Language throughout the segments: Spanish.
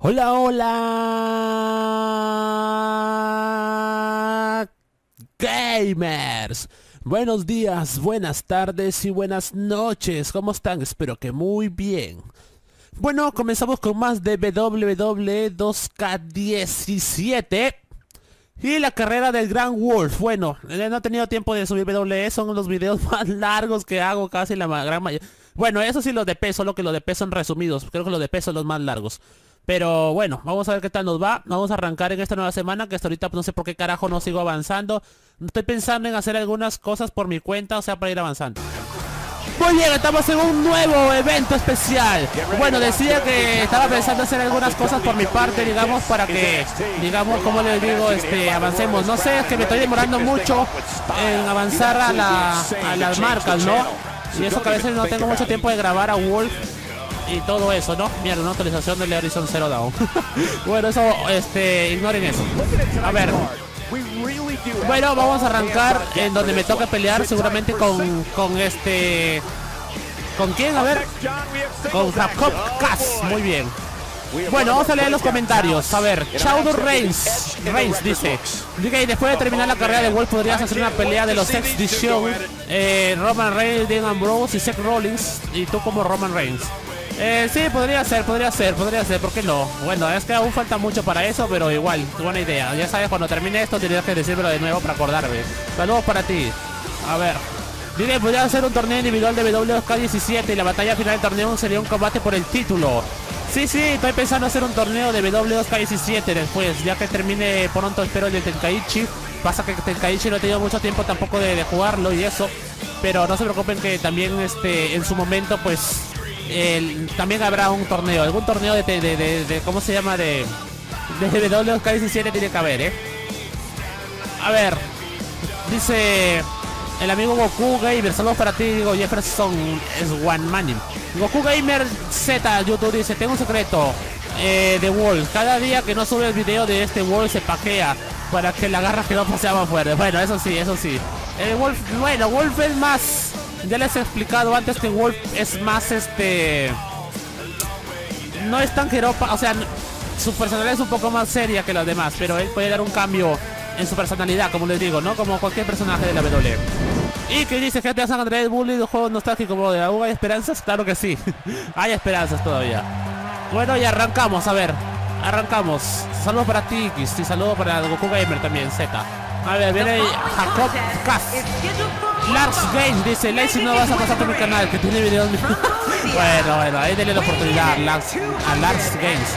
Hola, hola, gamers. Buenos días, buenas tardes y buenas noches. ¿Cómo están? Espero que muy bien. Bueno, comenzamos con más de WWE 2K17. Y la carrera del Gran Wolf. Bueno, no he tenido tiempo de subir WWE. Son los videos más largos que hago casi la gran mayoría. Bueno, eso sí los de peso, lo que los de peso son resumidos. Creo que los de peso son los más largos. Pero bueno, vamos a ver qué tal nos va. Vamos a arrancar en esta nueva semana, que hasta ahorita no sé por qué carajo no sigo avanzando. Estoy pensando en hacer algunas cosas por mi cuenta, o sea, para ir avanzando. Muy bien, estamos en un nuevo evento especial. Bueno, decía que estaba pensando hacer algunas cosas por mi parte, digamos, para que, digamos, como les digo, este, avancemos. No sé, es que me estoy demorando mucho en avanzar a, a las marcas, ¿no? Y eso que a veces no tengo mucho tiempo de grabar a Wolf y todo eso, ¿no? Mira, una actualización del Horizon Zero Dawn. bueno, eso, este, ignoren eso. A ver. Bueno, vamos a arrancar en donde me toca pelear seguramente con, con este... ¿Con quién? A ver. Con Jacob Cass. Muy bien. Bueno, vamos a leer los comentarios. A ver, Chowder Reigns. Reigns dice: y después de terminar la carrera de Wolf podrías hacer una pelea de los ex Division eh, Roman Reigns, Dean Ambrose y Seth Rollins. Y tú como Roman Reigns. Eh, sí, podría ser, podría ser, podría ser, ¿por qué no? Bueno, es que aún falta mucho para eso, pero igual, buena idea. Ya sabes, cuando termine esto tendrías que decírmelo de nuevo para acordarme. Saludos para ti. A ver. Dile, podría hacer un torneo individual de WK17 y la batalla final del torneo sería un combate por el título. Sí, sí, estoy pensando hacer un torneo de W2K17 después, ya que termine pronto espero el de Tenkaichi. Pasa que Tenkaichi no he tenido mucho tiempo tampoco de jugarlo y eso. Pero no se preocupen que también este en su momento pues también habrá un torneo, algún torneo de, de, ¿cómo se llama? De, de WK17 tiene que haber, ¿eh? A ver, dice el amigo Goku Gamer, saludos para ti, digo Jefferson es one man. Goku Gamer Z, YouTube dice, tengo un secreto eh, de Wolf. Cada día que no sube el video de este Wolf se paquea para que la garra que no sea más fuerte. Bueno, eso sí, eso sí. El Wolf, bueno, Wolf es más ya les he explicado antes que Wolf es más este... No es tan jeropa, o sea, su personalidad es un poco más seria que los demás, pero él puede dar un cambio en su personalidad, como les digo, ¿no? Como cualquier personaje de la W. Y que dice GTA San Andreas Bully, de juego nostálgico, como de ¿hay esperanzas? Claro que sí, hay esperanzas todavía. Bueno, y arrancamos, a ver, arrancamos. Saludos para ti, y saludos para Goku Gamer también, Z. A ver, viene Jacob Kass. Lars Games dice, Lazy no vas a pasar por mi canal, que tiene videos Bueno, bueno, ahí denle la oportunidad a Lars, Games.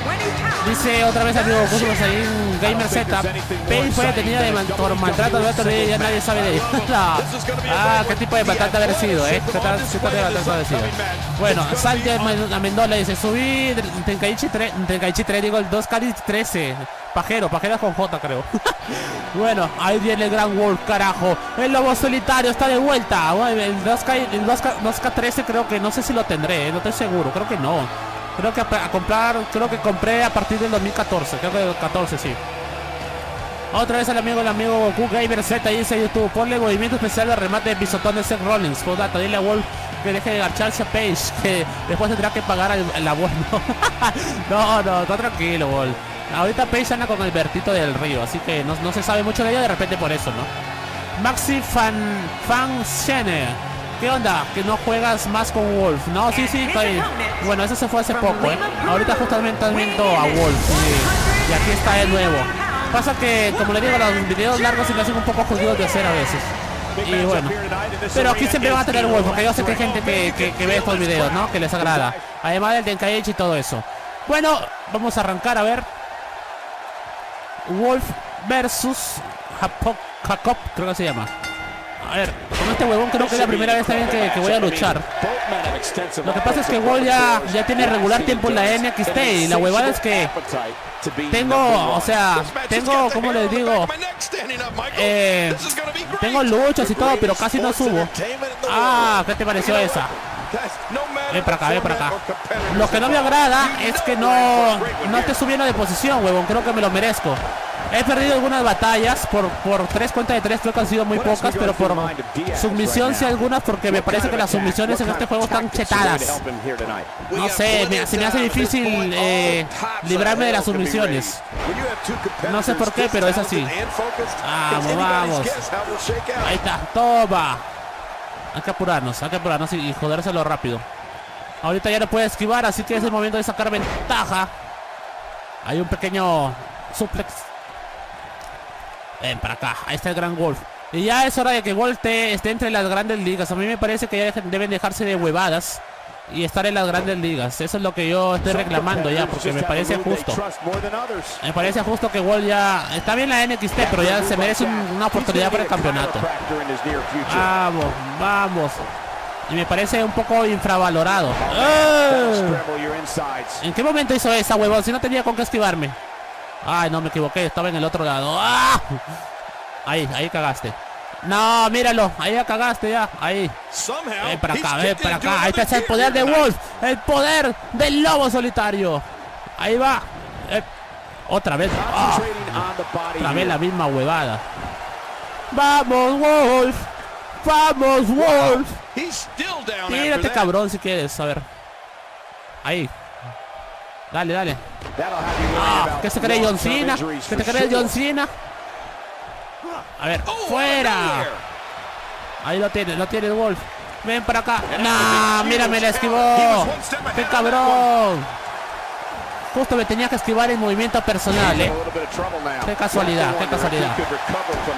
Dice otra vez amigo, pusimos ahí un Gamer Z. Pay fue detenida de por maltrato de otro y ya nadie sabe de Ah, qué tipo de maltrato haber sido, eh. ¿Qué tal, tipo de maltrato haber sido? Bueno, Santi Amendola dice, subí Tenkaichi 3, Tenkaichi 3, digo el 2K 13. Pajero, pajero con J creo. bueno, ahí viene el Gran Wolf, carajo. El lobo solitario está de vuelta. el 2K, 13 creo que no sé si lo tendré, eh, no estoy seguro, creo que no. Creo que a, comprar, creo que compré a partir del 2014, creo que 14 sí. Otra vez el amigo, el amigo Goku Gamer Z dice YouTube, ponle movimiento especial de remate de pisotón de Seth Rollins. Podata, dile a Wolf que deje de garcharse a Page, que después tendrá que pagar el, abuelo. no, no, está tranquilo, Wolf. Ahorita Paige anda con Albertito del Río, así que no, se sabe mucho de ella de repente por eso, ¿no? Maxi Fan Fan Shene. ¿Qué onda? Que no juegas más con Wolf. No, sí, sí, estoy... Bueno, eso se fue hace poco, ¿eh? Ahorita justamente viendo a Wolf y, aquí está de nuevo. Pasa que, como le digo, los videos largos se me hacen un poco jodidos de hacer a veces. Y bueno, pero aquí siempre van a tener Wolf, porque yo sé que hay gente que, que, ve estos videos, ¿no? Que les agrada. Además del Tenkaichi y todo eso. Bueno, vamos a arrancar a ver. Wolf versus Jacob, creo que se llama. A ver, con este huevón creo que es la primera vez también que, voy a luchar. Lo que pasa es que Wolf ya, ya tiene regular tiempo en la NXT y la huevada es que tengo, o sea, tengo, como les digo, eh, tengo luchas y todo, pero casi no subo. Ah, ¿qué te pareció esa? Ven para acá, ven para acá. Lo que no me agrada es que no, no esté subiendo de posición, huevón. Creo que me lo merezco. He perdido algunas batallas por, por tres cuentas de tres, creo que han sido muy pocas, pero por sumisión sí algunas porque me parece que las sumisiones en este juego están chetadas. No sé, me, se me hace difícil eh, librarme de las sumisiones. No sé por qué, pero es así. Vamos, vamos. Ahí está, toma. Hay que apurarnos, hay que apurarnos y jodérselo rápido. Ahorita ya no puede esquivar, así que es el momento de sacar ventaja. Hay un pequeño suplex. Ven para acá, ahí está el gran Wolf. Y ya es hora de que Wolf esté entre las grandes ligas. A mí me parece que ya deben dejarse de huevadas y estar en las grandes ligas. Eso es lo que yo estoy reclamando ya, porque me parece justo. Me parece justo que Wolf ya... Está bien la NXT, pero ya se merece una oportunidad para el campeonato. Vamos, vamos. Y me parece un poco infravalorado. ¿En qué momento hizo esa, huevón? Si no tenía con qué esquivarme. Ay, no, me equivoqué. Estaba en el otro lado. ¡Ah! Ahí, ahí cagaste. No, míralo. Ahí ya cagaste ya. Ahí. Ven para acá, ven para acá. Ahí está el poder de Wolf. El poder del lobo solitario. Ahí va. Eh, otra vez. Ah. Otra vez la misma huevada. Vamos, Wolf. Vamos, Wolf. Tírate, cabrón, si quieres. A ver. Ahí. Dale, dale. Ah, ¿Qué se cree John Cena? ¿Qué te cree John Cena? A ver, oh, fuera. Ahí lo tiene, lo tiene Wolf. Ven para acá. Nah, mira, me la esquivó. ¡Qué cabrón! Justo me tenía que esquivar el movimiento personal, ¿eh? Qué casualidad, qué casualidad.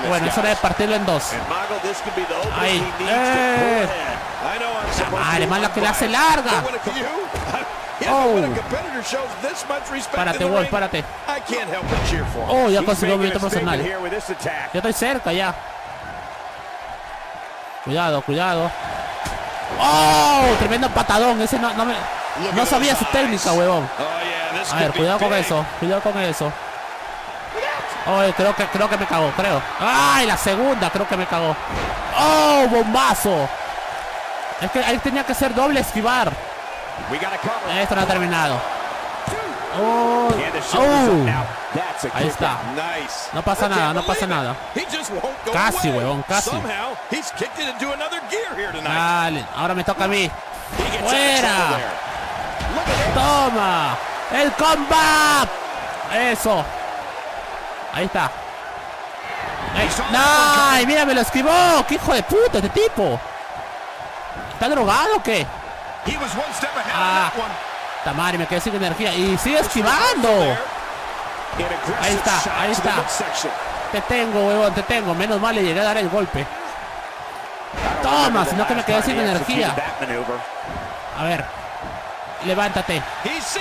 Bueno, es hora de partirlo en dos. Ahí. ¡Eh! La madre, más que la hace larga. Oh. Párate, Wolf, párate. Oh, ya consiguió movimiento personal. Ya estoy cerca, ya. Cuidado, cuidado. ¡Oh! Tremendo patadón. Ese no, no, me, no sabía su técnica, huevón. A ver, cuidado con eso. Cuidado con eso. Oh, creo que, creo que me cagó, creo. ¡Ay! La segunda, creo que me cagó. ¡Oh! bombazo. Es que ahí tenía que ser doble esquivar. Esto no ha terminado. Oh, oh. Ahí está. No pasa nada, no pasa nada. Casi, huevón, casi. Dale, ahora me toca a mí. ¡Fuera! ¡Toma! ¡El combat! Eso. Ahí está. ¡Ay, mira, me lo esquivó! ¡Qué hijo de puta este tipo! ¿Está drogado o qué? Ah, Tamari, me quedé sin energía. Y sigue esquivando. Ahí está, ahí está. Te tengo, huevón, te tengo. Menos mal le llegué a dar el golpe. Toma, sino que me quedé sin energía. A ver. Levántate.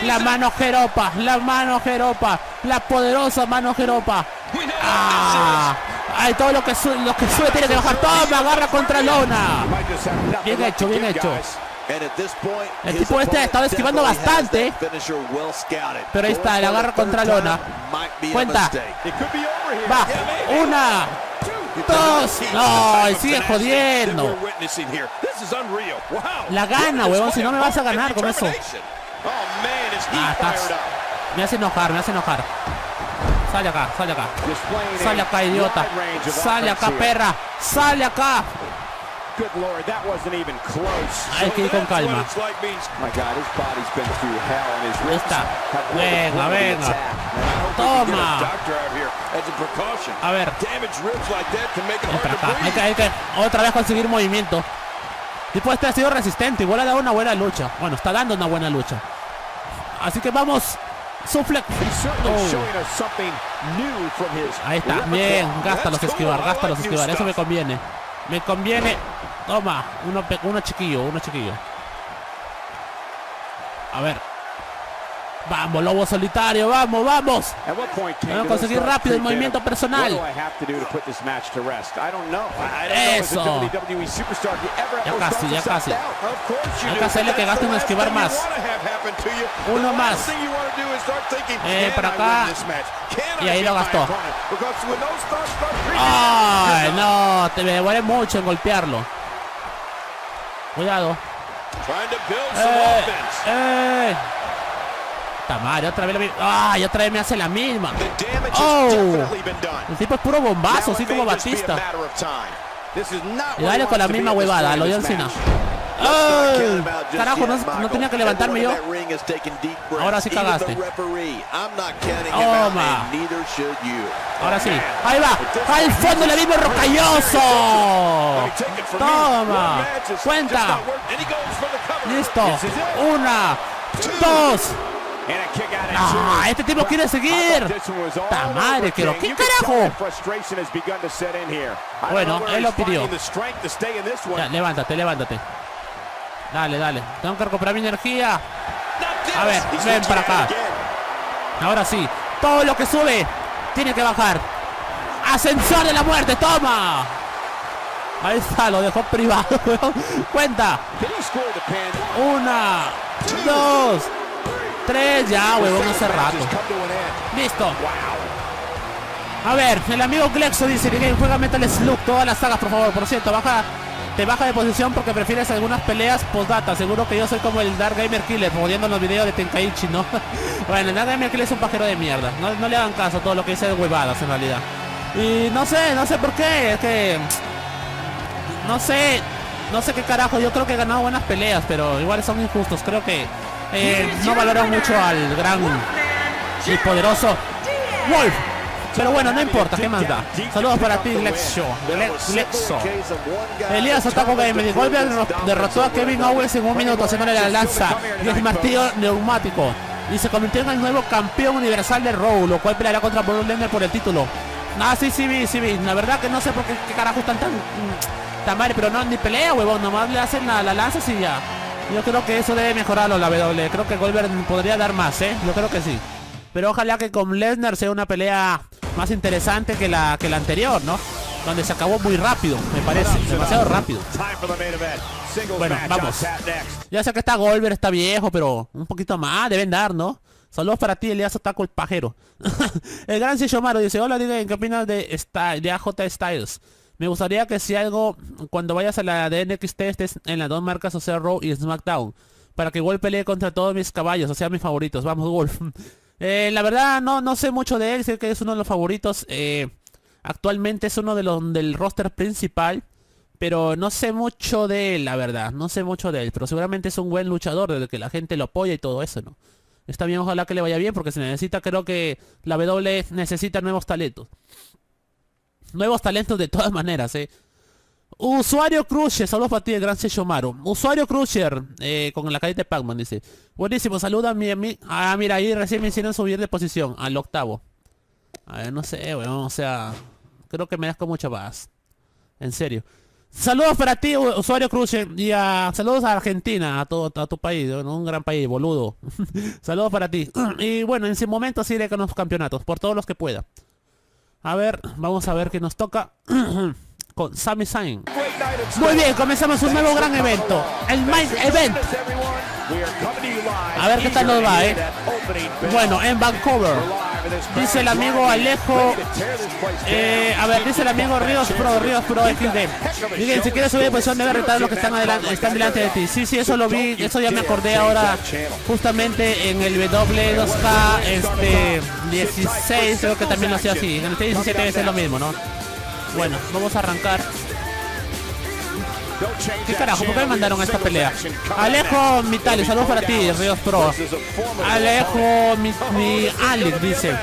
La mano jeropa, la mano jeropa, la poderosa mano jeropa. Ah, ay, todo lo que, lo que sube tiene que bajar. Toma, agarra contra lona. Bien hecho, bien hecho. El tipo este ha estado esquivando bastante. Pero ahí está, el agarra contra lona. Cuenta. Va. Una. No, y sigue jodiendo. La gana, huevón. Si no me vas a ganar con eso. Ah, Me hace enojar, me hace enojar. Sale acá, sale acá. Sale acá, idiota. Sale acá, perra. Sale acá. Hay que ir con calma. Ahí está. Venga, venga. Toma. A ver. Hay que, hay que otra vez conseguir movimiento. Tipo este ha sido resistente. Igual ha dado una buena lucha. Bueno, está dando una buena lucha. Así que vamos. Sufle. Oh. Ahí está. Bien. Gástalos esquivar. Gástalos esquivar. Eso me conviene. Me conviene. Toma, uno, uno chiquillo, uno chiquillo. A ver. Vamos, lobo solitario, vamos, vamos. Vamos a conseguir rápido el movimiento personal. Eso. Ya casi, ya casi. Hay que hacerle que gaste un esquivar más. Uno más. Eh, para acá. Y ahí lo gastó. Ay, no, te me devuelve mucho en golpearlo. Cuidado. Eh, eh. Madre, otra vez lo mismo. ¡Ay, otra vez me hace la misma! ¡Oh! El tipo es puro bombazo, así como Batista. Y dale con la misma huevada, lo dio Cena. ¡Ay! Carajo, no, tenía que levantarme yo. Ahora sí cagaste. Toma. Ahora sí. Ahí va. Al fondo le dimos rocalloso. Toma. Cuenta. Listo. Una. Dos. Ah, este tipo quiere seguir. ¡Ta madre! ¿Pero qué carajo? Bueno, él lo pidió. Ya, levántate, levántate. Dale, dale. Tengo que recuperar mi energía. A ver, ven para acá. Ahora sí. Todo lo que sube tiene que bajar. Ascensor de la muerte, toma. Ahí está, lo dejó privado. Cuenta. Una, dos, tres. Ya, huevón, hace rato. Listo. A ver, el amigo Glexo dice que juega Metal Slug todas las sagas, por favor. Por cierto, baja te baja de posición porque prefieres algunas peleas postdata. Seguro que yo soy como el Dark Gamer Killer, poniendo los videos de Tenkaichi, ¿no? bueno, el Dark Gamer Killer es un pajero de mierda. No, le hagan caso a todo lo que dice de huevadas en realidad. Y no sé, no sé por qué. Es que... No sé. No sé qué carajo. Yo creo que he ganado buenas peleas, pero igual son injustos. Creo que eh, no valoran mucho al gran y poderoso Wolf. Pero bueno, no importa, ¿qué más da? Saludos para ti, Lexo. Lexo. Elías Otaku Game. Goldberg derrotó a Kevin Owens en un minuto haciéndole la lanza y el martillo neumático. Y se convirtió en el nuevo campeón universal de Raw, lo cual peleará contra Brock Lesnar por el título. Ah, sí, sí, sí, sí. La verdad que no sé por qué, carajo están tan... Tan mal, pero no, ni pelea, huevón. Nomás le hacen la, la lanza y ya. Yo creo que eso debe mejorarlo la W. Creo que Goldberg podría dar más, ¿eh? Yo creo que sí. Pero ojalá que con Lesnar sea una pelea más interesante que la, que la anterior, ¿no? Donde se acabó muy rápido, me parece. Demasiado rápido. Bueno, vamos. Ya sé que está Goldberg, está viejo, pero un poquito más deben dar, ¿no? Saludos para ti, Elias Otaku el pajero. el gran Shomaro dice, hola, diga, ¿qué opinas de, de AJ Styles? Me gustaría que si algo, cuando vayas a la de NXT, estés en las dos marcas, o sea, Raw y SmackDown. Para que Wolf pelee contra todos mis caballos, o sea, mis favoritos. Vamos, Wolf. Eh, la verdad no, no sé mucho de él, sé que es uno de los favoritos. Eh, actualmente es uno de los del roster principal. Pero no sé mucho de él, la verdad. No sé mucho de él. Pero seguramente es un buen luchador, desde que la gente lo apoya y todo eso, ¿no? Está bien, ojalá que le vaya bien, porque se necesita, creo que la W necesita nuevos talentos. Nuevos talentos de todas maneras, ¿eh? Usuario Crusher, saludos para ti, el gran Maru. Usuario Crusher, eh, con la calle de Pac-Man, dice. Buenísimo, saluda a mi, Ah, mira, ahí recién me hicieron subir de posición, al octavo. A ver, no sé, bueno, o sea... Creo que me con mucha paz. En serio. Saludos para ti, usuario Crusher. Y a, saludos a Argentina, a, todo, a tu país, un gran país, boludo. saludos para ti. y bueno, en ese momento sí iré con los campeonatos, por todos los que pueda. A ver, vamos a ver qué nos toca. con Sami Zayn. Muy bien, comenzamos un nuevo gran evento. El Main Event. A ver qué tal nos va, eh. Bueno, en Vancouver. Dice el amigo Alejo. Eh, a ver, dice el amigo Ríos Pro, Ríos Pro XD. Miren, si quieres subir pues son debe retar los que están adelante, están delante de ti. Sí, sí, eso lo vi, eso ya me acordé ahora justamente en el W2K este 16, creo que también lo hacía así. En el T17 debe ser lo mismo, ¿no? Bueno, vamos a arrancar. ¿Qué carajo? ¿Por qué me mandaron a esta pelea? Alejo Mitali, saludos para ti, Ríos Pro. Alejo mi, mi Alex dice.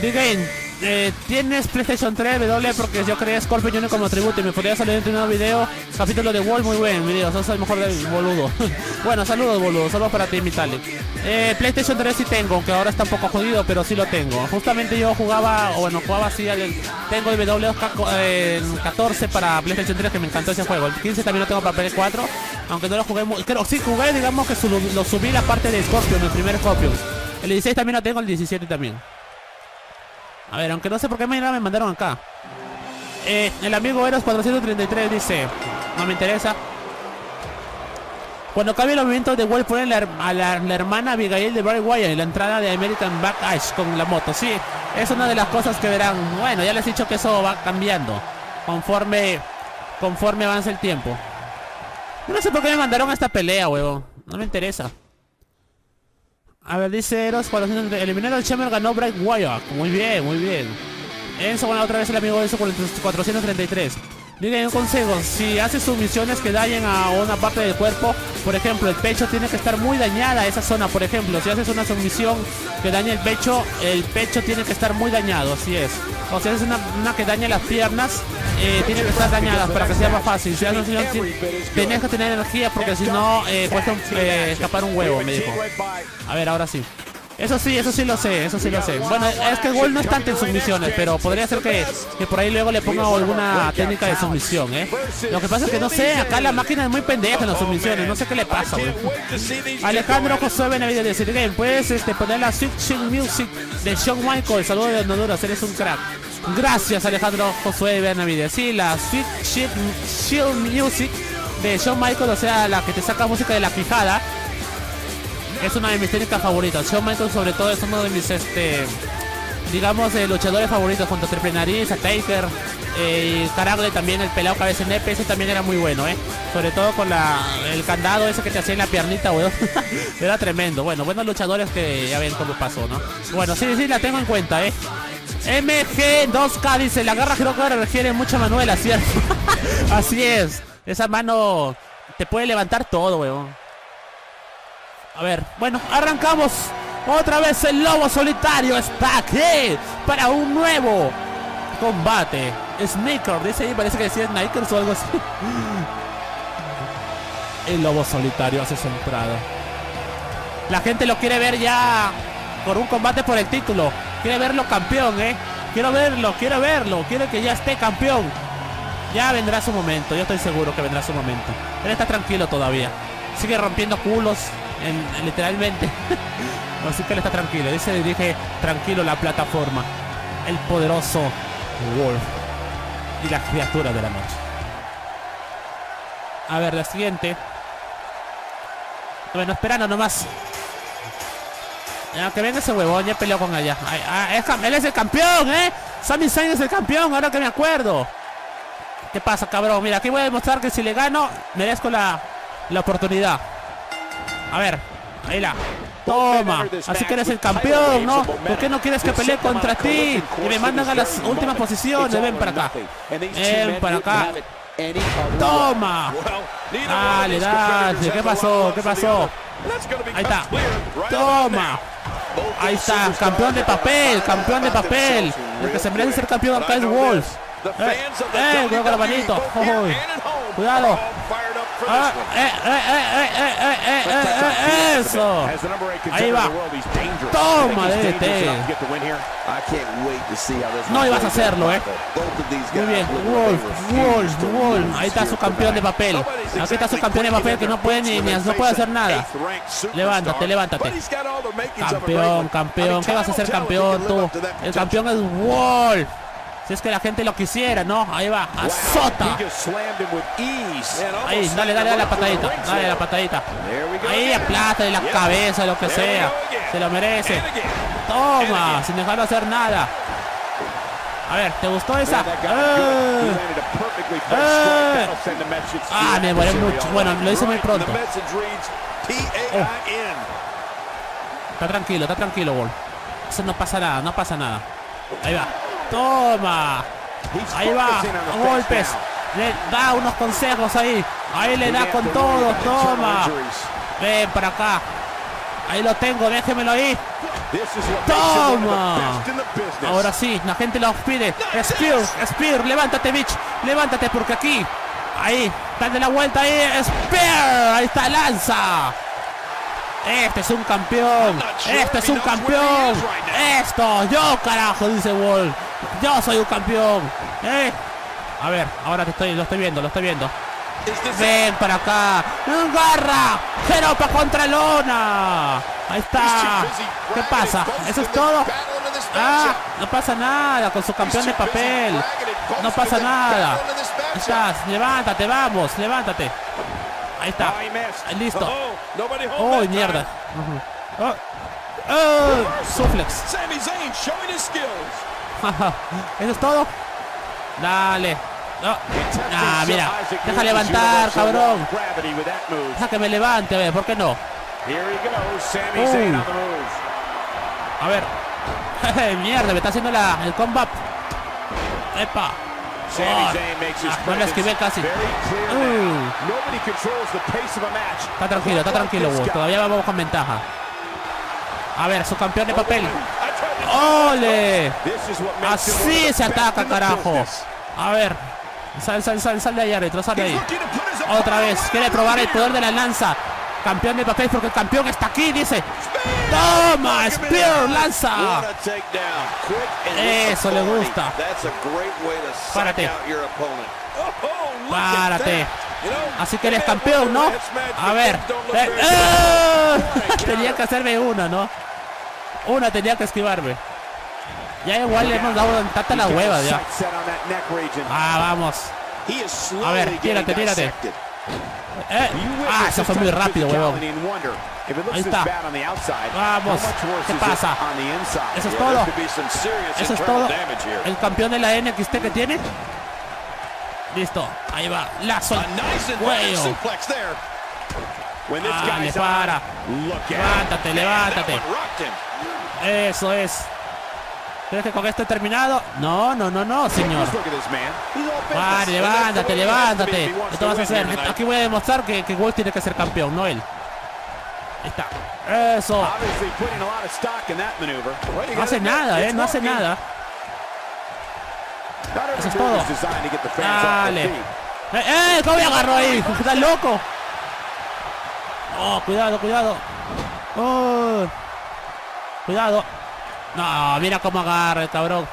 Digan, eh, ¿Tienes PlayStation 3 W? Porque yo creé Scorpion Junior como tributo y me podría salir en un nuevo video. Capítulo de Wall, muy buen video. Sos el mejor del boludo. bueno, saludos, boludo. Saludos para ti, Mitali. Eh, PlayStation 3 sí tengo, aunque ahora está un poco jodido, pero sí lo tengo. Justamente yo jugaba, o bueno, jugaba así. tengo el W14 para PlayStation 3, que me encantó ese juego. El 15 también lo tengo para PS4, aunque no lo jugué muy. Creo, sí jugué, digamos que lo, subí la parte de Scorpion, el primer Scorpion. El 16 también lo tengo, el 17 también. A ver, aunque no sé por qué me, mandaron acá. Eh, el amigo Eros 433 dice, no me interesa. Cuando cambia el movimiento de Wolf ponen a la, hermana Abigail de Barry Wyatt en la entrada de American Backlash con la moto. Sí, es una de las cosas que verán. Bueno, ya les he dicho que eso va cambiando conforme conforme avanza el tiempo. No sé por qué me mandaron esta pelea, huevo. No me interesa. A ver, dice Eros, cuando eliminaron el Chamber ganó Bright Wire. Muy bien, muy bien. Enzo, bueno, otra vez el amigo de eso 433. Miren un consejo, si haces sumisiones que dañen a una parte del cuerpo, por ejemplo, el pecho tiene que estar muy dañada esa zona, por ejemplo, si haces una sumisión que daña el pecho, el pecho tiene que estar muy dañado, así es. O si haces una, que daña las piernas, eh, tiene que estar dañada para que sea más fácil. Si haces una tienes que tener energía porque si no, eh, cuesta eh, escapar un huevo, me dijo. A ver, ahora sí. Eso sí, eso sí lo sé, eso sí lo sé. Bueno, es que Gol no es tanto en sumisiones, pero podría ser que, que por ahí luego le ponga alguna técnica de sumisión, ¿eh? Lo que pasa es que no sé, acá la máquina es muy pendeja en las sumisiones, no sé qué le pasa, güey. Alejandro Josué Benavides de City Game, puedes este, poner la Switching Music de Shawn Michael, saludo de Honduras, eres un crack. Gracias Alejandro Josué Benavides. Sí, la Sweet Shield Music de Shawn Michael, o sea, la que te saca música de la fijada es una de mis técnicas favoritas. Shawn Michaels sobre todo es uno de mis, este, digamos, eh, luchadores favoritos junto a Triple Nariz, a Taker eh, y Caragle también, el pelado cabeza nepe, ese también era muy bueno, ¿eh? Sobre todo con la, el candado ese que te hacía en la piernita, weón. era tremendo. Bueno, buenos luchadores que ya ven cómo pasó, ¿no? Bueno, sí, sí, la tengo en cuenta, ¿eh? MG2K dice, la garra Hiroka requiere mucha manuela, ¿cierto? Así es. Esa mano te puede levantar todo, weón. A ver, bueno, arrancamos. Otra vez el lobo solitario está aquí para un nuevo combate. Sneaker, dice ahí, parece que decía Sneakers o algo así. El lobo solitario hace su entrada. La gente lo quiere ver ya por un combate por el título. Quiere verlo campeón, ¿eh? Quiero verlo, quiero verlo. Quiere que ya esté campeón. Ya vendrá su momento, yo estoy seguro que vendrá su momento. Él está tranquilo todavía. Sigue rompiendo culos, literalmente. Así que él está tranquilo. Dice dirige tranquilo la plataforma. El poderoso Wolf. Y la criatura de la noche. A ver, la siguiente. Bueno, esperando nomás. Que venga ese huevón, ya peleó con allá. Ah, él es el campeón, ¿eh? Sami Zayn es el campeón, ahora que me acuerdo. ¿Qué pasa, cabrón? Mira, aquí voy a demostrar que si le gano, merezco la, la oportunidad. A ver, ahí la. Toma, así que eres el campeón, ¿no? ¿Por qué no quieres que pelee contra ti? Y me mandan a las últimas posiciones. Ven para acá. Ven para acá. Toma. Dale, dale. ¿Qué pasó? ¿Qué pasó? Ahí está. Toma. Ahí está. Campeón de papel. Campeón de papel. El que se merece ser campeón acá es Wolf. Eh, eh, cuidado. Cuidado. Ah, eh, eh, eh, eso. Ahí va. Toma, DDT. No ibas a hacerlo, eh. Muy bien. Wolf, Wolf, Wolf. Ahí está su campeón de papel. Aquí está su campeón de papel que no puede ni, ni no puede hacer nada. Levántate, levántate. Campeón, campeón. ¿Qué vas a hacer campeón tú? El campeón es Wolf. Si es que la gente lo quisiera, ¿no? Ahí va, azota. Ahí, dale, dale, dale la patadita. Dale la patadita. Ahí aplasta de la cabeza, lo que sea. Se lo merece. Toma, sin dejarlo hacer nada. A ver, ¿te gustó esa? Eh. Eh. Ah, me demoré mucho. Bueno, lo hice muy pronto. Oh. Está tranquilo, está tranquilo, Gol. Eso no pasa nada, no pasa nada. Ahí va. Toma. Ahí va. Golpes. Le da unos consejos ahí. Ahí le da con todo. Toma. Ven para acá. Ahí lo tengo. Déjemelo ahí. Toma. Ahora sí. La gente lo pide. Spear. Spear. Levántate, bitch. Levántate porque aquí. Ahí. Dale la vuelta ahí. Spear. Ahí está. Lanza. Este es un campeón. Este es un campeón. Esto. Yo, carajo, dice Wolf. Yo soy un campeón. ¿Eh? A ver, ahora te estoy, lo estoy viendo, lo estoy viendo. Ven para acá. Garra. Jeropa contra Lona. Ahí está. ¿Qué pasa? ¿Eso es todo? Ah, no pasa nada con su campeón de papel. No pasa nada. Estás, levántate, vamos, levántate. Ahí está. Listo. Oh, mierda. oh. Oh, Suplex. Eso es todo. Dale. Ah, mira. Deja levantar, cabrón. Deja que me levante, a ver, ¿por qué no? Move. A ver. Mierda, me está haciendo la, el combat. Epa. Oh, ah, no le esquivé casi. Uh. Está tranquilo, está tranquilo. Todavía vamos con ventaja. A ver, su campeón de papel. ¡Ole! Así se ataca, carajo. A ver. Sal, sal, sal, sal de ahí, árbitro, sal de ahí. Otra vez. Quiere probar el poder de la lanza. Campeón de papel porque el campeón está aquí, dice. ¡Toma! ¡Spear! ¡Lanza! Eso le gusta. Párate. Oh, Párate. Así que eres campeón, ¿no? A ver. Eh, ¡eh! good. Tenía que hacerme una, ¿no? Una tenía que esquivarme. Ya igual le hemos dado tanta la hueva ya. Ah, vamos. A ver, tírate, tírate. Eh, Ah, eso fue muy rápido, huevón. Ahí está. Vamos. ¿Qué pasa? Eso es todo. Eso es todo. El campeón de la NXT que tiene. Listo. Ahí va. Lazo. This Ah, le para. Levántate, levántate. Eso es. ¿Crees que con esto he terminado? No, no, no, no, señor. Vale, levántate, levántate. Esto to vas a hacer. Aquí voy a demostrar que, que Wolf tiene que ser campeón, no él. Ahí está. Eso. No hace nada, eh. No hace nada. Eso es todo. Dale. ¡Eh! eh, ¿Cómo me agarró ahí? ¿Estás loco? Oh, cuidado, cuidado. Oh. Cuidado. No, mira cómo agarra el cabrón.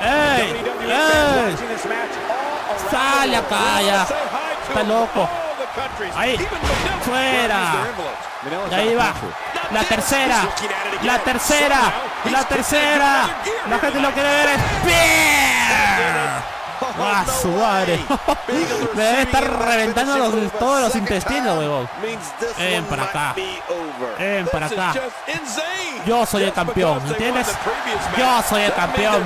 ¡Ey! ¡Ey! Sale acá ya. Está loco. Ahí. Fuera. Y ahí va. La tercera. La tercera. La tercera. La gente lo quiere ver. ¡Ah, su madre! Debe estar reventando los- todos los intestinos, huevón. Ven para acá. Ven para acá. Yo soy el campeón, ¿entiendes? Yo soy el campeón.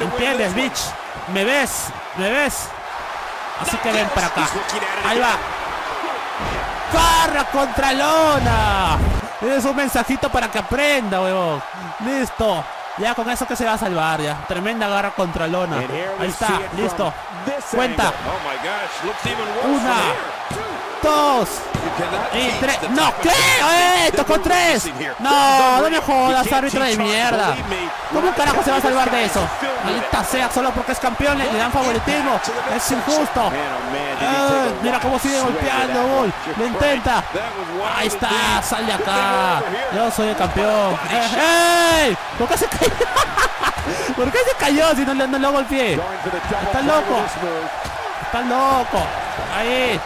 ¿Entiendes, bitch? ¿Me ves? ¿Me ves? Así que ven para acá. Ahí va. ¡Corra contra lona! Es un mensajito para que aprenda, huevón. Listo. Ya con eso que se va a salvar ya. Tremenda garra contra lona. Ahí está, listo. Cuenta. Oh my gosh, looks even worse Una. Cannot Y tres. ¡No! ¿Qué? ¡Tocó tres! No, no me jodas, árbitro de mierda. ¿Cómo carajo se va a salvar de eso? Maldita it. sea, solo porque es campeón le, dan favoritismo. Es injusto. Man, oh man, did he Eh, take a mira cómo sigue golpeando, Bull. Lo intenta. Ahí está, sal de acá. Yo soy el campeón. Eh. ¿Por qué se cayó? ¿Por se cayó si no, no lo golpeé? Está loco. Está loco. Ahí.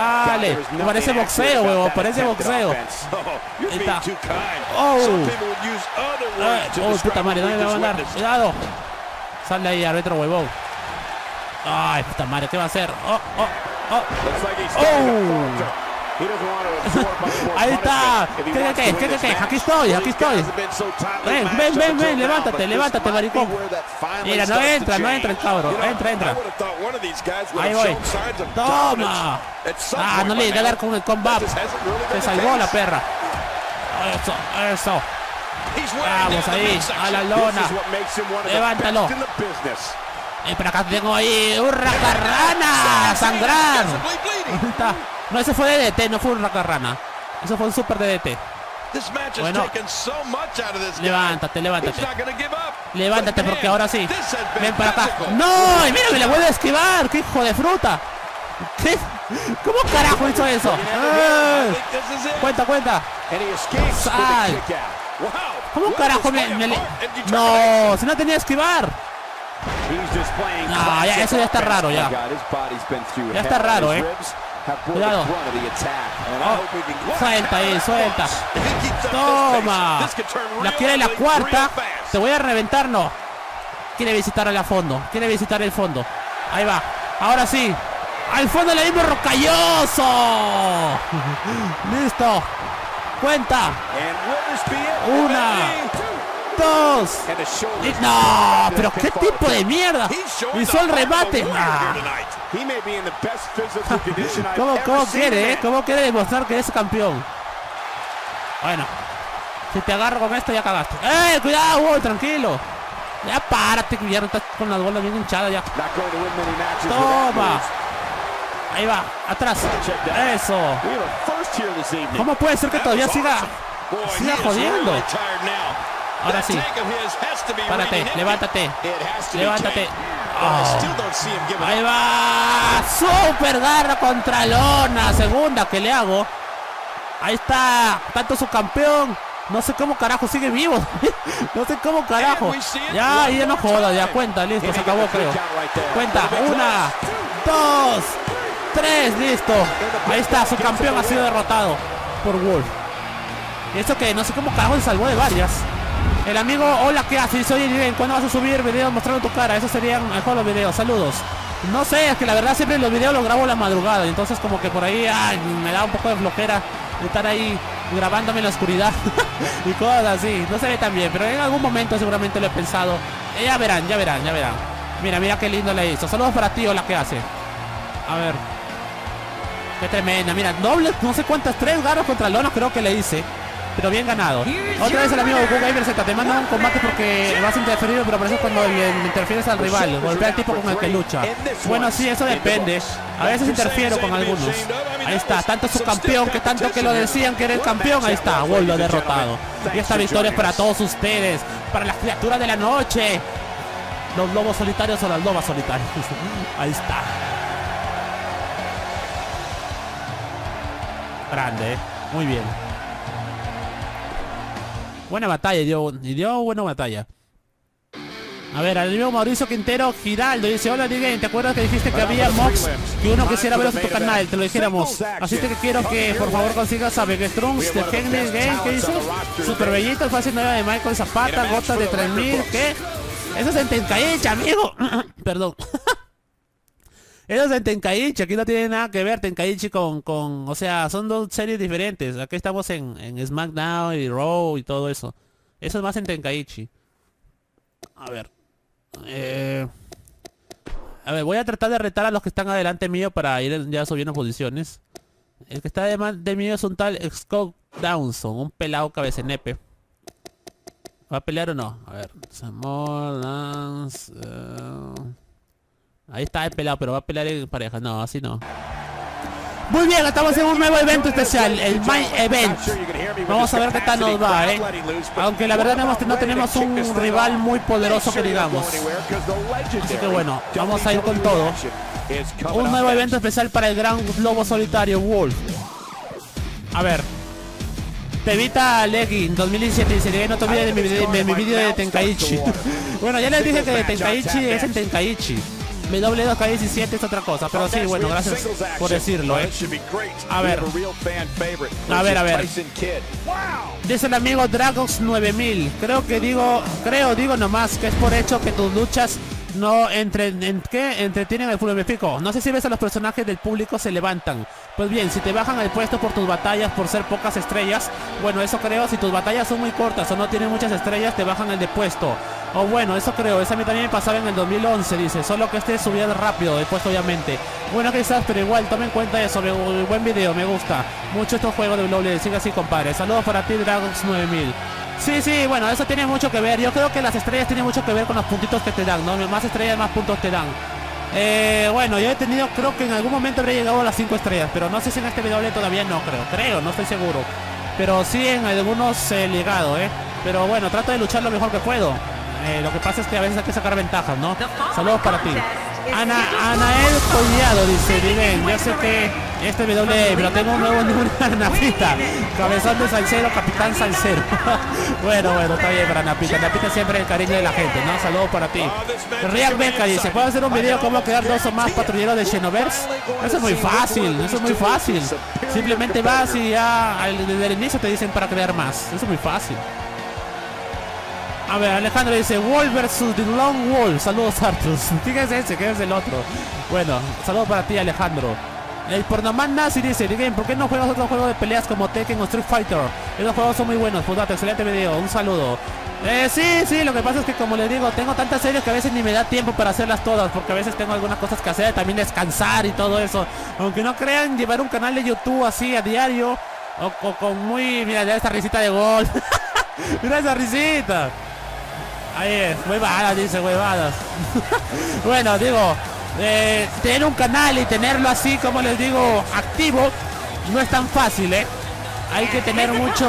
Dale. Parece boxeo, huevón. Parece boxeo. Oh, Ahí está. Oh. Oh, puta madre, what we ¿dónde me va a mandar? Cuidado. Sal de ahí, árbitro huevón. Ay, puta madre, ¿qué va a hacer? Oh, oh, oh. Oh. Ahí está. punishment if he ¿Qué, wants qué, to qué, win qué, this qué? match. Aquí estoy, aquí estoy. Ven, ven, ven, ven, levántate, levántate, maricón. Mira, no entra, no entra el know, Entra, entra. Ahí voy. Toma. Ah, no le llegué a dar con el combat. Se salvó la perra. Eso, eso. Vamos ahí, a la lona. Levántalo. Y por acá tengo ahí un racarrana. Sangrar. No, ese fue DDT, no fue un racarrana. Eso fue un super DDT. Has Bueno. Levántate, levántate. Levántate porque ahora sí. Ven para acá. ¡No! Y mira, me la vuelve a esquivar. ¡Qué hijo de fruta! ¿Qué? ¿Cómo carajo hizo eso? ¡Eh! Cuenta, cuenta. Sal. ¿Cómo carajo me, me le-. No, si no tenía esquivar. No, ya, eso ya está raro, ya. Ya está raro, eh. Cuidado. Oh, suelta ahí, happened? suelta. Toma. La quiere la cuarta. Te voy a reventar, no. Quiere visitar a la fondo. Quiere visitar el fondo. Ahí va. Ahora sí. Al fondo le dimos rocalloso. Listo. Cuenta. Una. No, pero qué tipo de mierda. Hizo el remate. Ah. ¿Cómo, quiere, eh? ¿Cómo quiere demostrar que es campeón? Bueno. Si te agarro con esto ya cagaste. ¡Eh! ¡Cuidado! Tranquilo. Ya párate, que ya no estás con las bolas bien hinchadas ya. Toma. Ahí va, atrás. Eso. ¿Cómo puede ser que todavía siga, siga jodiendo? Ahora sí. Párate, levántate. Levántate. Oh. Ahí va. Super garra contra Lona. Segunda que le hago. Ahí está. Tanto su campeón. No sé cómo carajo sigue vivo. no sé cómo carajo. Ya, ya no joda. Ya cuenta. Listo. Se acabó creo. Cuenta. Una. Dos. Tres. Listo. Ahí está. Su campeón ha sido derrotado por Wolf. Y eso que no sé cómo carajo se salvó de varias. El amigo, hola, ¿qué haces? Oye, Niven, ¿cuándo vas a subir videos mostrando tu cara? Esos serían mejor los videos, saludos. No sé, es que la verdad siempre los videos los grabo la madrugada, entonces como que por ahí ay, me da un poco de flojera estar ahí grabándome en la oscuridad y cosas así. No se ve tan bien, pero en algún momento seguramente lo he pensado. Eh, ya verán, ya verán, ya verán. Mira, mira qué lindo le hizo. Saludos para ti, hola, ¿qué hace? A ver. Qué tremenda, mira, doble, no sé cuántas, tres garras contra Lono creo que le hice. Pero bien ganado. Otra vez el amigo Goku Gamer Z te manda un combate porque vas a interferir, pero por eso es cuando interfieres al rival. Golpea al tipo con el que lucha. Bueno, sí, eso depende. A veces interfiero con algunos. Ahí está, tanto su campeón que tanto que lo decían que era el campeón. Ahí está, ha derrotado. Y esta victoria es para todos ustedes, para las criaturas de la noche. Los lobos solitarios o las lobas solitarias. Ahí está. Grande, ¿eh? muy bien. Buena batalla, dio, dio buena batalla. A ver, al amigo Mauricio Quintero Giraldo dice, hola D-Game, ¿te acuerdas que dijiste que había mobs que uno quisiera verlos en tu canal? Te lo dijéramos. Así que quiero que por favor consigas a Vegetrunks de Henry Game, ¿qué hizo? Super Bellitos, fácil 9 de Michael Zapata, gotas de 3000, ¿qué? Eso es en Tenkaichi, amigo. Perdón. Eso es en Tenkaichi, aquí no tiene nada que ver Tenkaichi con, con, o sea, son dos series diferentes. Aquí estamos en, en SmackDown y Raw y todo eso. Eso es más en Tenkaichi. A ver. Eh, a ver, voy a tratar de retar a los que están adelante mío para ir ya subiendo posiciones. El que está además de mío es un tal Scott Downson, un pelado cabecenepe. ¿Va a pelear o no? A ver. Samuel Lance. eh, Ahí está el pelado, pero va a pelear en pareja. No, así no. Muy bien, estamos en un nuevo evento especial, el My Event. Vamos a ver qué tal nos va, eh. Aunque la verdad no, tenemos un rival muy poderoso que digamos. Así que bueno, vamos a ir con todo. Un nuevo evento especial para el gran lobo solitario, Wolf. A ver. Tevita Legging 2017 dice no te olvides de mi, video- de Tenkaichi. bueno, ya les dije que Tenkaichi es en Tenkaichi. W2K17 es otra cosa, pero sí, bueno, gracias por decirlo, eh. A ver. A ver, a ver. Dice el amigo Dragos 9000. Creo que digo, creo, digo nomás que es por hecho que tus luchas no entre, en, ¿qué? entretienen al público. No sé si ves a los personajes del público se levantan. Pues bien, si te bajan el puesto por tus batallas por ser pocas estrellas, bueno, eso creo. Si tus batallas son muy cortas o no tienen muchas estrellas, te bajan el de puesto. O bueno, eso creo. Eso a mí también me pasaba en el 2011, dice. Solo que este subía rápido, de puesto obviamente. Bueno, quizás, pero igual, tome en cuenta eso. Me- buen video, me gusta. Mucho estos juegos de WWE. Sigue así, compadre. Saludos para ti, Dragons 9000. Sí, sí, bueno, eso tiene mucho que ver. Yo creo que las estrellas tienen mucho que ver con los puntitos que te dan, ¿no? Más estrellas, más puntos te dan. Eh, bueno, yo he tenido, creo que en algún momento habré llegado a las 5 estrellas, pero no sé si en este video todavía no creo. Creo, no estoy seguro. Pero sí en algunos he llegado, ¿eh? Pero bueno, trato de luchar lo mejor que puedo. Eh, lo que pasa es que a veces hay que sacar ventajas, ¿no? Saludos para ti. Ana, Anael Collado dice, miren, yo sé que este W, pero tengo un nuevo número de Napita. Cabezón de Salcero, Capitán Salcero. bueno, bueno, está bien para Napita. Napita siempre el cariño de la gente, ¿no? Saludos para ti. Riak Beca dice, ¿puedo hacer un video cómo quedar dos o más patrulleros de Xenoverse? Eso es muy fácil, eso es muy fácil. Simplemente vas y ya desde el inicio te dicen para crear más. Eso es muy fácil. A ver, Alejandro dice Wolf versus The Long Wolf. Saludos Artus. ¿Quién es ese? ¿Quién es el otro? Bueno, saludos para ti Alejandro. El pornoman nazi dice, Digan, ¿por qué no juegas otro juego de peleas como Tekken o Street Fighter? Esos juegos son muy buenos, pues date, excelente video, un saludo. Eh, sí, sí, lo que pasa es que como les digo, tengo tantas series que a veces ni me da tiempo para hacerlas todas, porque a veces tengo algunas cosas que hacer, también descansar y todo eso. Aunque no crean, llevar un canal de YouTube así a diario O, o con muy... Mira, ya esta risita de gol. mira esa risita. Ahí es, huevadas, dice huevadas. bueno, digo, eh, tener un canal y tenerlo así, como les digo, activo, no es tan fácil, ¿eh? Hay que tener mucho,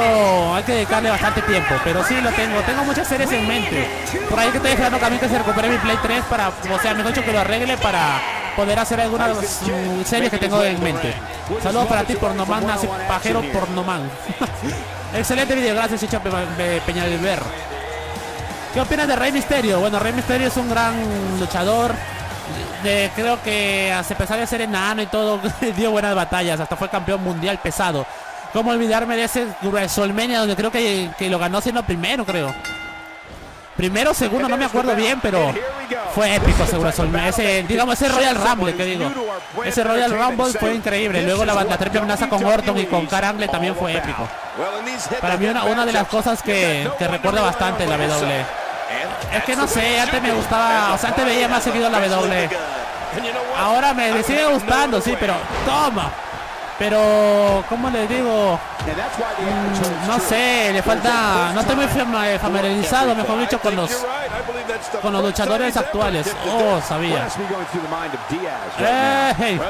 hay que dedicarle bastante tiempo, pero sí lo tengo, tengo muchas series en mente. Por ahí que estoy esperando también que se recupere mi Play 3 para, o sea, mejor dicho que lo arregle para poder hacer algunas mm, series que tengo en mente. Saludos para ti, Pornoman, nace pajero Pornoman. Excelente video, gracias, Chicha Pe- Pe- Peñalver. ¿Qué opinas de Rey Misterio? Bueno, Rey Misterio es un gran luchador. De- creo que a pesar de ser enano y todo, dio buenas batallas. Hasta fue campeón mundial pesado. ¿Cómo olvidarme de ese WrestleMania donde creo que, que lo ganó siendo primero, creo? Primero segundo, no me acuerdo bien, pero fue épico ese WrestleMania. Ese, digamos, ese Royal Rumble, que digo. Ese Royal Rumble fue increíble. Luego la, la triple amenaza con Orton y con Angle también fue épico. Para mí una, una de las cosas que, que recuerda bastante la WWE. Es que no sé, antes me gustaba, o sea, antes veía más seguido la WWE. Ahora me sigue gustando, sí, pero toma. Pero, ¿cómo les digo? Mm, no sé, le falta, no estoy muy fama- familiarizado, mejor dicho, con los con los luchadores actuales. Oh, sabía. Eh.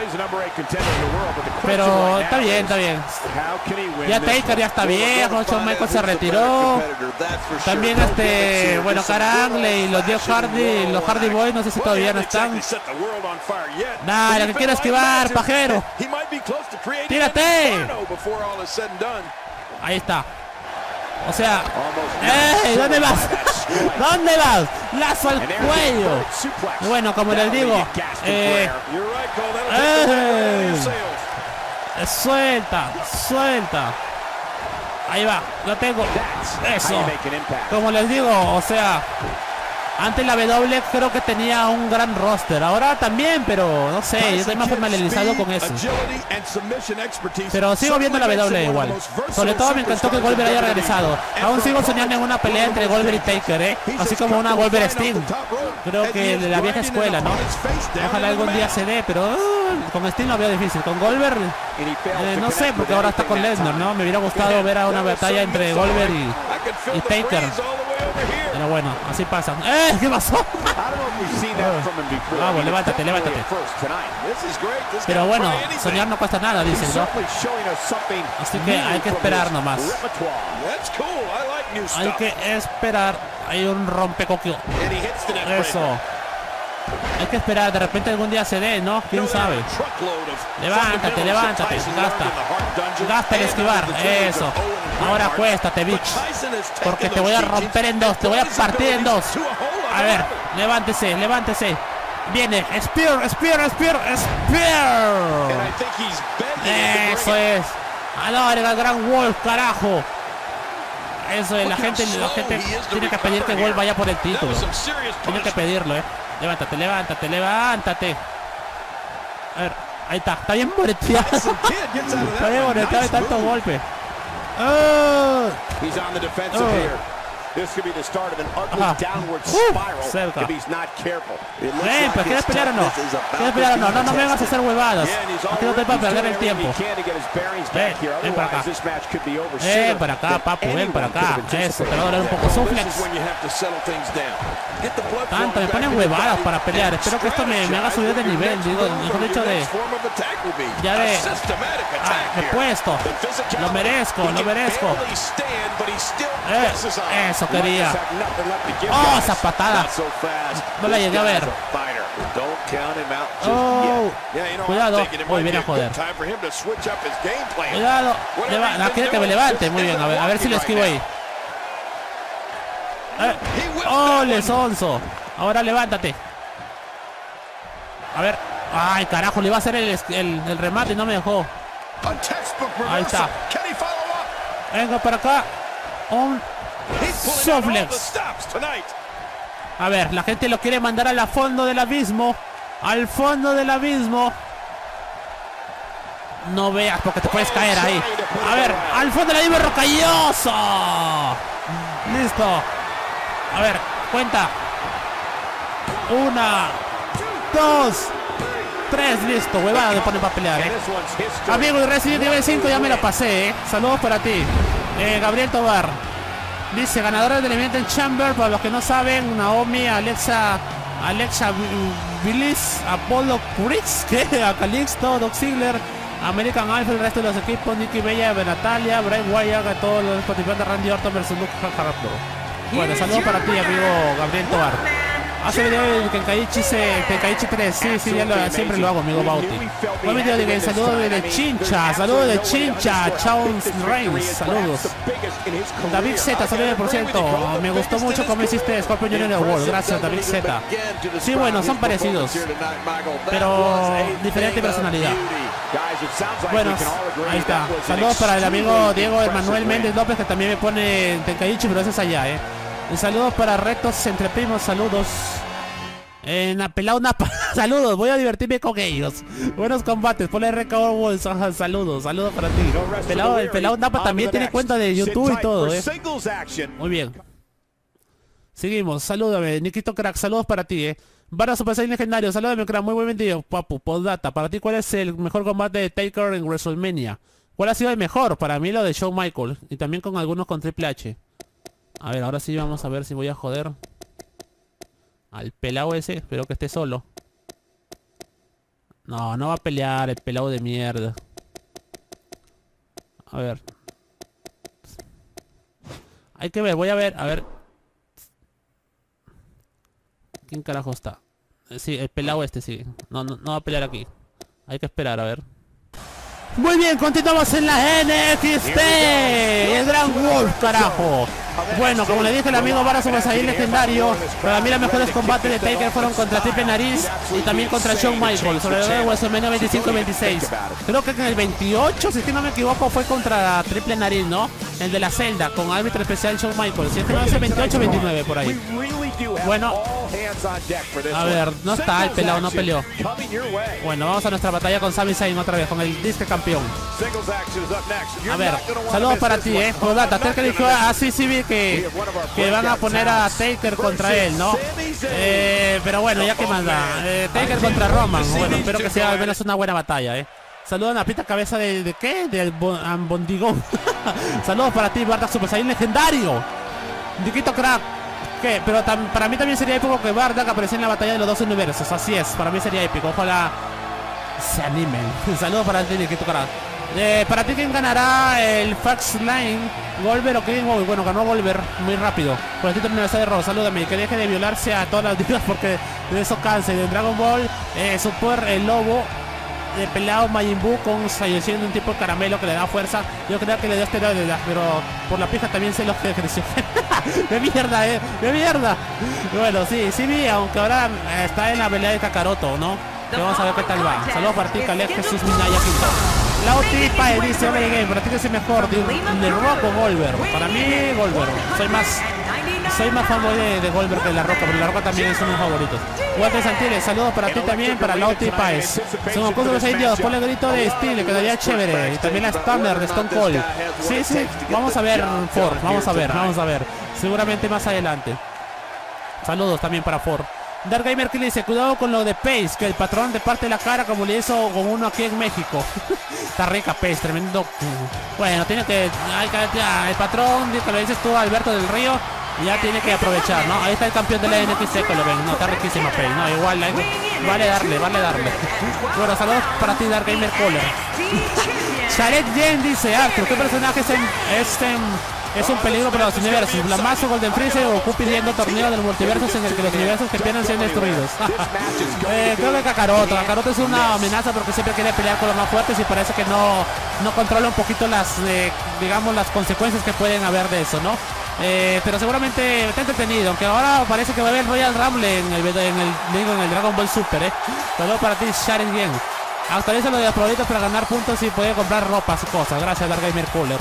Pero está bien, está bien. Ya Taker ya está viejo, Shawn Michaels se retiró. También este, bueno, Cara y los Jeff Hardy, los Hardy Boys, no sé si todavía no están. Dale, que quiero esquivar, pajero. Tírate. Ahí está. O sea, ¡Ey! ¿Dónde vas? ¿Dónde vas? Lazo al cuello. Bueno, como les digo, eh, ¡Ey! eh, suelta, suelta. Ahí va, lo tengo. Eso. Como les digo, o sea, antes la W creo que tenía un gran roster. Ahora también, pero no sé, yo estoy más familiarizado con eso. Pero sigo viendo la W igual. Sobre todo me encantó que Goldberg haya regresado. Aún sigo soñando en una pelea entre Goldberg y Taker, ¿eh? Así como una Goldberg Sting. Creo que de la vieja escuela, ¿no? Ojalá algún día se dé, pero uh, con Sting lo veo difícil. Con Goldberg, eh, no sé, porque ahora está con Lesnar, ¿no? Me hubiera gustado ver a una batalla entre Goldberg y Taker. Pero bueno, así pasa. ¡Eh! ¿Qué pasó? Vamos, levántate, levántate. Pero bueno, soñar no cuesta nada, dicen, ¿no? Así que hay que esperar nomás. Hay que esperar. Hay un rompecoquio. Eso. Hay que esperar, de repente algún día se dé, ¿no? ¿Quién sabe? Levántate, levántate, gasta. Gasta el esquivar, eso. Ahora acuéstate, bitch. Porque te voy a romper en dos, te voy a partir en dos. A ver, levántese, levántese. Viene, Spear, Spear, Spear, Spear. Eso es. Alarga el gran Wolf, carajo. Eso es, la gente, la gente tiene que pedir que Wolf vaya por el título. Tiene que pedirlo, eh. Levántate, levántate, levántate. A ver, ahí está. Está bien moreteado. Está bien moreteado de tanto golpe. Oh, He's on the defensive Oh. here. This could be the start of an ugly Ajá. downward spiral cerca. if he's not careful. It looks Ven, pues ¿quieres pelear o no? ¿Quieres pelear o no? No, no me vengas a hacer huevadas. Aquí no te para perder el tiempo. Ven, ven para acá. this match could be over Ven para acá, papu, ven para acá. Eso, te voy a dar un poco suplex. Tanto, me ponen huevadas para pelear. Espero que esto me, me haga subir de nivel. Digo, mejor de... Ya de... Ah, puesto. Lo merezco, lo merezco. Eh, eso quería. Oh, esa patada. No la llegué a ver. Oh, cuidado. Uy, viene a joder. Cuidado. No, quiere que me levante. Muy bien, a ver, a ver si lo esquivo ahí. Eh, ¡Oh, le sonso! Ahora levántate. A ver. Ay, carajo, le iba a hacer el, es- el- el remate y no me dejó. Ahí está. Venga para acá. Un. A ver, la gente lo quiere mandar al fondo del abismo. Al fondo del abismo. No veas porque te puedes caer ahí. A ver, al fondo del abismo rocalloso. Listo. A ver, cuenta. Una, dos, 3, listo, huevada le ponen para pelear, eh. Amigo de Resident Evil 5 ya me la pasé, eh. Saludos para ti. Eh, Gabriel Tobar. Dice, ganadores del evento en Chamber, para los que no saben, Naomi, Alexa, Alexa Billis, Apollo Creeks, que a Calixto, Doc Ziggler, American Alpha, el resto de los equipos, Nikki Bella, Benatalia, Brian Wyatt, todos los participantes Randy Orton versus Luke Harper. Bueno, saludos para ti, amigo Gabriel Tobar. Hace video de Tenkaichi, se, Tenkaichi 3, sí, sí, ya lo, siempre lo hago, amigo Bauti. Buen video de saludos de Chincha, saludos de Chincha, Chowns Reigns, saludos. David Z, saludos por ciento. Me gustó mucho cómo hiciste Scorpion Junior World. Gracias, David Z. Sí, bueno, son parecidos, pero diferente personalidad. Bueno, ahí está. Saludos para el amigo Diego Emanuel Méndez López, que también me pone Tenkaichi, pero ese es allá, eh. Y saludos para Retos Entre Primos, saludos. En Apelao Napa, saludos, voy a divertirme con ellos. Buenos combates, ponle Walls, ajá, saludos, saludos para ti. Pelao, el Pelao Napa también tiene cuenta de YouTube y todo, eh. Muy bien. Seguimos, salúdame, Nikito Crack, saludos para ti, eh. Vara Super Saiyan Legendario, salúdame crack, muy buen video, papu, postdata. Para ti, ¿cuál es el mejor combate de Taker en WrestleMania? ¿Cuál ha sido el mejor? Para mí lo de Shawn Michael. Y también con algunos con Triple H. A ver, ahora sí vamos a ver si voy a joder. Al pelado ese, espero que esté solo. No, no va a pelear el pelado de mierda. A ver. Hay que ver, voy a ver, a ver. ¿Quién carajo está? Eh, Sí, el pelado este sí. No, no, no va a pelear aquí. Hay que esperar, a ver. Muy bien, continuamos en la NXT. El Gran Wolf, carajo. Bueno, como le dije el amigo Vara Super Saiyan legendario, para mí los mejores combates de Taker fueron contra Triple Nariz y también contra Shawn Michaels, sobre todo en WrestleMania 25-26. Creo que en el 28, si es que no me equivoco, fue contra Triple Nariz, ¿no? El de la celda, con árbitro especial Shawn Michaels. Si es no el 28-29 por ahí. Bueno, a ver, no está, el pelado no peleó. Bueno, vamos a nuestra batalla con Sami Zayn otra vez, con el disque campeón. A ver, saludos para ti, eh. Taker dijo a CCB que, que van a poner a Taker contra él, ¿no? Eh, pero bueno, ya que manda. Eh, Taker contra Roman. Bueno, espero que sea al menos una buena batalla, eh. Saludos a la pita cabeza de, de qué? Del bo- ambondigón. Saludos para ti, Bardak Super Saiyan legendario. Diquito crack. ¿Qué? Pero tam- para mí también sería épico que Bardak apareciera en la batalla de los dos universos. Así es, para mí sería épico. Ojalá se animen. Saludos para ti, Diquito crack. Eh, para ti, ¿quién ganará el Fax Line? ¿Golver o Kevin Owens? Bueno, ganó Golver muy rápido. Por el título universal de Raw. Salúdame. Que deje de violarse a todas las divas porque de eso canse. De Dragon Ball, eh, Super el Lobo de pelado Majin Buu con siendo un tipo de caramelo que le da fuerza. Yo creo que le dio esteroides, pero por la pija también se los ejerció. de mierda, eh, de mierda. Bueno, sí, sí vi, aunque ahora eh, está en la pelea de Kakaroto, ¿no? Que vamos a ver qué tal va. Saludos para ti, Jesús Minaya Quinto. La Pae dice, hombre, game, para ti que es mejor, de, de Rock o Golver. Para mí, Golver. Soy más soy más fanboy de, de Goldberg que La Roca, pero La Roca también es uno de mis favoritos. Walter Santiles, saludos para ti también, para Lauti Paez. Son Ocultos los indios, ponle el grito de Steel, quedaría chévere. Y también la Thunder de Stone Cold. Sí, sí, vamos a ver Ford, vamos a ver, vamos a ver. Seguramente más adelante. Saludos también para Ford. Dark Gamer que le dice, cuidado con lo de Pace, que el patrón de parte la cara como le hizo con uno aquí en México. Está rica Pace, tremendo. Bueno, tiene que... el patrón, que lo dices tú, Alberto del Río, ya tiene que aprovechar, ¿no? Ahí está el campeón de la NXT que lo ven, no, está riquísima Pace, no, igual, vale darle, vale darle. Bueno, saludos para ti, Dark Gamer Caller. Sharet Jen dice, Arthur, ¿qué personaje es, en, es, en- es un peligro para los universos? Blamazo, Golden Freezer o Goku pidiendo torneo del multiverso en el que los universos que pierdan sean destruidos. Eh, creo que Kakaroto. Kakaroto es una amenaza porque siempre quiere pelear con los más fuertes y parece que no, no controla un poquito las, eh, digamos, las consecuencias que pueden haber de eso, ¿no? Eh, pero seguramente está entretenido, aunque ahora parece que va a haber Royal Rumble en el, en el, digo, en el Dragon Ball Super, ¿eh? Saludos para ti, Sharon Yen. Actualiza lo de los favoritos para ganar puntos y poder comprar ropas y cosas. Gracias, Dark Gamer Cooler.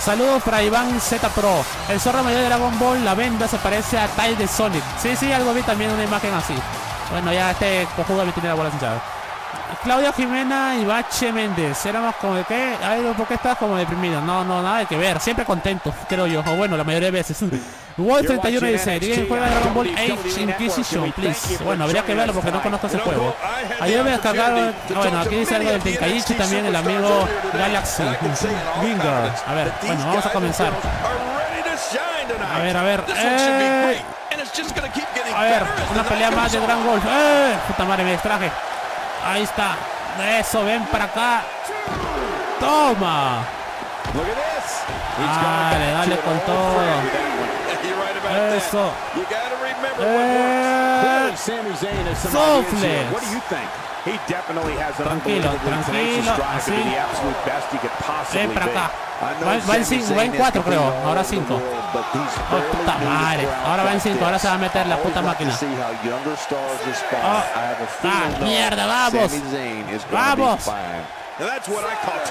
Saludos para Iván Z Pro. El zorro mayor de Dragon Ball, la venda se parece a Tai de Sonic. Sí, sí, algo vi también una imagen así. Bueno, ya este cojudo me tiene la bola hinchada. Claudia Jimena y Bache Méndez. Éramos como de qué? Ay, ¿por qué estás como deprimido? No, no, nada que ver. Siempre contento, creo yo. O bueno, la mayoría de veces. Wolf 31 dice, ¿alguien juega Dragon Ball Age Inquisition, please? Bueno, habría que verlo porque no conozco ese juego. Ayúdame a descargar... ah, Bueno, aquí dice algo del Tenkaichi también, el amigo Galaxy. Vingar. A ver, bueno, vamos a comenzar. A ver, a ver. Eh, a ver, una pelea más de Dragon Ball. ¡Eh! Puta madre, me distraje. Ahí está. Eso, ven para acá. Toma. Dale, dale con todo. Eso. Eh, Sofle. Tranquilo, tranquilo, así. Ven para acá. Va, va en 5, va en 4 creo. Ahora 5. Oh, puta madre. Ahora va en 5. Ahora se va a meter la puta máquina. Oh, ah, mierda, vamos. Vamos.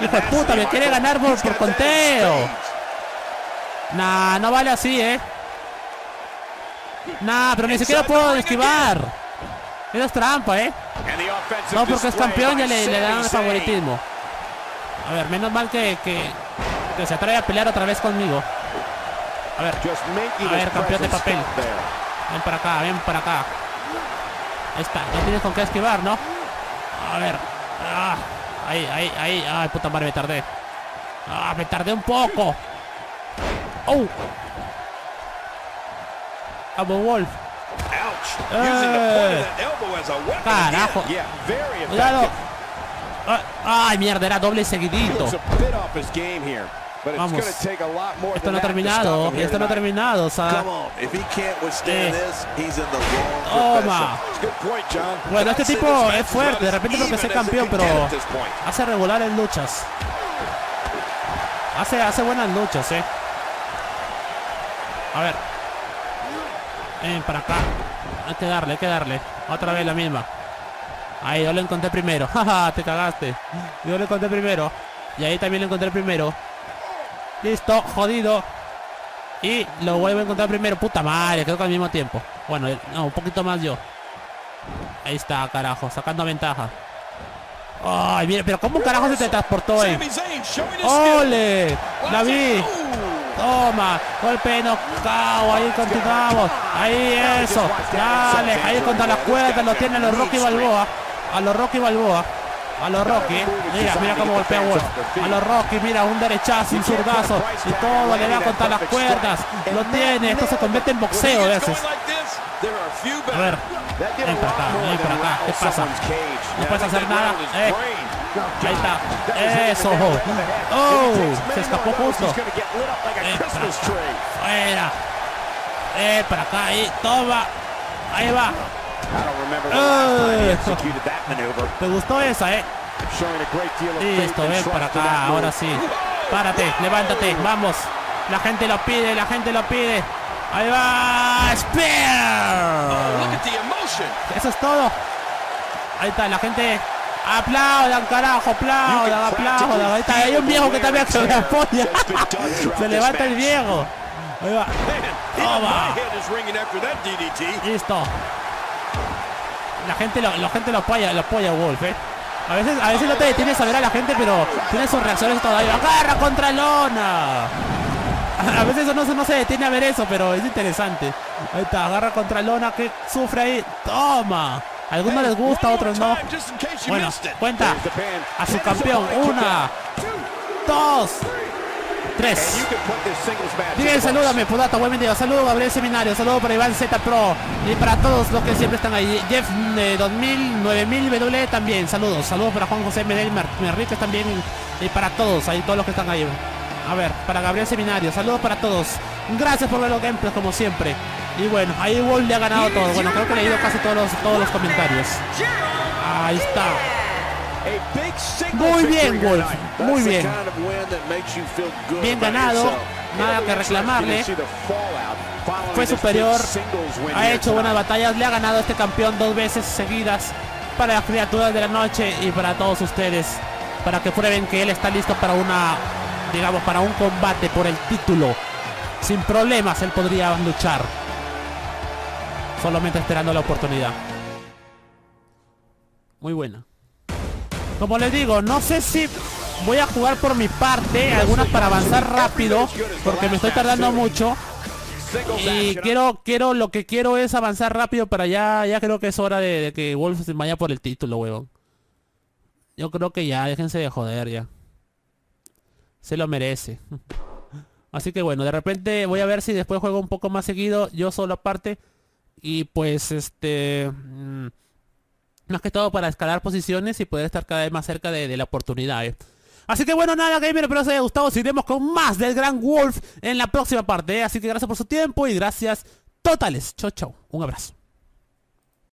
Hijo de puta, me quiere ganar por, por conteo. Nah, no vale así, eh. Nah, pero ni siquiera puedo esquivar. Eso es trampa, eh. No, porque es campeón ya le, le dan el favoritismo. A ver, menos mal que, que, que se atreve a pelear otra vez conmigo. A ver, a ver, campeón de papel. Ven para acá, ven para acá. Ahí está, no tienes con qué esquivar, ¿no? A ver. Ah, ahí, ahí, ahí. Ay, puta madre, me tardé. Ah, me tardé un poco. Oh. Vamos, Wolf. Eh. Carajo. Cuidado. Ah, Ay, mierda, era doble seguidito. Vamos. Esto no ha terminado. Esto no ha terminado. O sea, Toma. Bueno, este tipo es fuerte. De repente porque es campeón, pero hace regular en luchas. Hace, hace buenas luchas, eh. A ver. Ven para acá. Hay que darle, hay que darle. Otra vez la misma. Ahí, yo lo encontré primero. Jaja, te cagaste. Yo lo encontré primero. Y ahí también lo encontré primero. Listo, jodido. Y lo vuelvo a encontrar primero. Puta madre, creo que al mismo tiempo. Bueno, no, un poquito más yo. Ahí está, carajo, sacando ventaja. Ay, mira, pero ¿cómo carajo se te transportó ahí? ¡Ole! ¡La vi! Toma, golpe de knockout, ahí continuamos, ahí eso, dale, ahí contra las cuerdas, lo tiene a los Rocky Balboa, a los Rocky Balboa, a los Rocky, mira, mira cómo golpea Wolf, a los Rocky, mira, un derechazo, un zurdazo, y todo le da contra las cuerdas, lo tiene, esto se convierte en boxeo a veces. A ver, ven para acá, ven para acá, ¿qué pasa? No puedes hacer nada, eh. Ahí está. Eso. Oh, se escapó justo. Eh, para acá. Fuera. Eh, para acá. Ahí. Toma. Ahí va. Eh. ¿Te gustó esa, eh? Listo, ven para acá. Ahora sí. Párate, levántate. Vamos. La gente lo pide, la gente lo pide. Ahí va. Spear. Eso es todo. Ahí está, la gente Aplaudan, carajo, aplaudan, aplaudan. Ahí está, hay un viejo que también se le apoya. se levanta el viejo. Ahí va. Toma. Listo. La gente lo, la gente lo apoya, lo apoya Wolf, eh. A veces, a veces no te detienes a ver a la gente, pero tiene sus reacciones todavía. ¡Agarra contra lona! A veces eso no, no se detiene a ver eso, pero es interesante. Ahí está, agarra contra lona que sufre ahí. ¡Toma! Algunos les gusta, otros no. Bueno, cuenta a su campeón. Una, dos, tres. Dile salúdame, Podata, buen video. Saludos Gabriel Seminario, saludos para Iván Z Pro y para todos los que siempre están ahí. Jeff de 2000, 9000 W también, saludos. Saludos para Juan José Medel Merriquez también y para todos, ahí todos los que están ahí. A ver, para Gabriel Seminario, saludos para todos. Gracias por ver los gameplays como siempre. Y bueno, ahí Wolf le ha ganado todo. Bueno, creo que he leído casi todos los, todos los comentarios. Ahí está. Muy bien, Wolf. Muy bien. Bien ganado. Nada que reclamarle. Fue superior. Ha hecho buenas batallas. Le ha ganado a este campeón dos veces seguidas. Para las criaturas de la noche y para todos ustedes. Para que prueben que él está listo para una, digamos, para un combate por el título. Sin problemas él podría luchar. Solamente esperando la oportunidad. Muy buena. Como les digo, no sé si voy a jugar por mi parte, algunas para avanzar rápido, porque me estoy tardando mucho. Y quiero, quiero, lo que quiero es avanzar rápido para ya, ya creo que es hora de, de que Wolf se vaya por el título, huevón. Yo creo que ya, déjense de joder ya. Se lo merece. Así que bueno, de repente voy a ver si después juego un poco más seguido, yo solo aparte. Y pues este... mm, más que todo para escalar posiciones y poder estar cada vez más cerca de, la oportunidad. ¿eh? Así que bueno, nada, gamer, espero os haya gustado. Seguiremos con más del Gran Wolf en la próxima parte. ¿eh? Así que gracias por su tiempo y gracias totales. Chau, chau. Un abrazo.